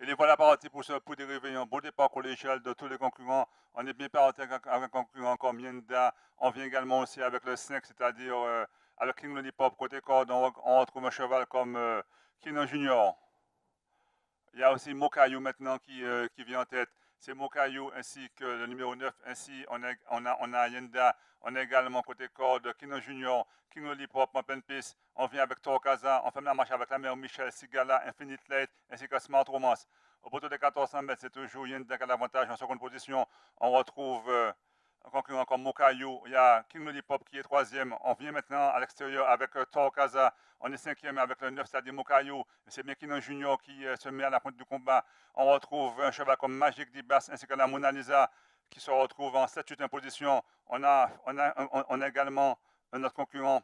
Et les voilà partis pour, pour dériver un beau départ collégial de tous les concurrents. On est bien parti avec un concurrent comme Yenda. On vient également aussi avec le Snake, c'est-à-dire euh, avec King Lollipop. Côté corde, on, retrouve un cheval comme euh, Junior. Il y a aussi Mokayu maintenant qui, euh, qui vient en tête. C'est Mokayu ainsi que le numéro 9. Ainsi, on a, on a, Yenda. On a également côté corde Kino Junior, King Lollipop, Open Peace. On vient avec Torkaza. On fait la marche avec la mère Michel, Sigala, Infinite Light ainsi que Smart Romance. Au poteau de 1400 mètres, c'est toujours Yenda qui a l'avantage en seconde position. On retrouve. Euh, un concurrent comme Mokayu, il y a King Lollipop qui est troisième. On vient maintenant à l'extérieur avec euh. On est cinquième avec le 9, c'est-à-dire Mokayu. C'est Mekino Junior qui euh, se met à la pointe du combat. On retrouve un cheval comme Magic Dibas ainsi que la Mona Lisa qui se retrouve en 7-8 position. On a, également un autre concurrent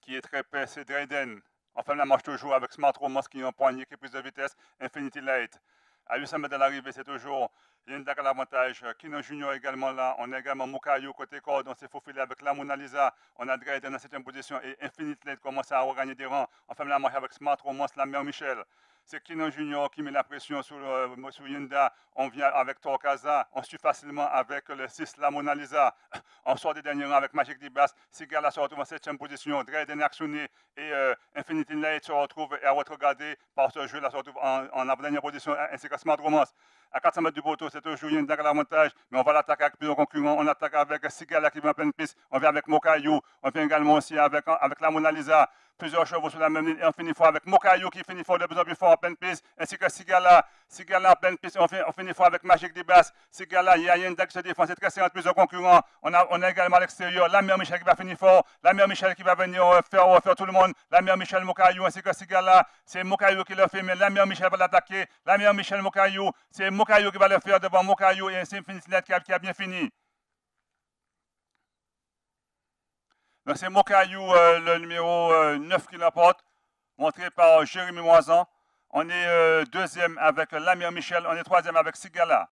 qui est très épais, c'est Drayden. Enfin, la marche toujours avec Smart Romance qui est en poignée, qui est plus de vitesse, Infinity Light. À 800 mètres de l'arrivée, c'est toujours Yenda à l'avantage. Kino Junior également là. On a également Mukayo côté corde. On s'est faufilé avec la Mona Lisa. On a Drayden en 7 position. Et Infinite Light commence à regagner des rangs. Enfin, la marche avec Smart Romance, la mère Michel c'est Kino Junior qui met la pression sur, euh, Yunda. On vient avec Torkaza. On suit facilement avec le 6, la Mona Lisa. On sort des derniers rangs avec Magic Dibas. Sigala se retrouve en 7 position. Drayden actionné et euh, Infinity Light se retrouve et à regarder par ce jeu là se retrouve en, en dernière position ainsi que Smart Romance. À 400 mètres du poteau, c'est toujours une à l'avantage, mais on va l'attaquer avec plusieurs concurrents. On attaque avec Sigala qui vient en pleine piste, on vient avec Mokayu, on vient également aussi avec, avec la Mona Lisa, plusieurs chevaux sur la même ligne, et on finit fort avec Mokayu qui finit fort de plus en plus fort en pleine piste, ainsi que Sigala, Sigala en pleine piste, on, finit, on finit fort avec Magic Dibas, Sigala, il y a Yenda qui se défend, c'est très serré plusieurs concurrents. On a, on a également à l'extérieur la mère Michel qui va finir fort, la mère Michel qui va venir euh, faire, euh, faire tout le monde, la mère Michel Mokayu ainsi que Sigala, c'est Mokayu qui le fait, mais la Michel va l'attaquer, la Michel Mokayu, c'est Mokayu qui va le faire devant Mokayo et c'est Infinity qui qui a bien fini. Donc c'est Mokayo, euh, le numéro 9 euh, qui l'emporte, montré par Jérémy Moisan. On est euh, deuxième avec Lamir Michel, on est troisième avec Sigala.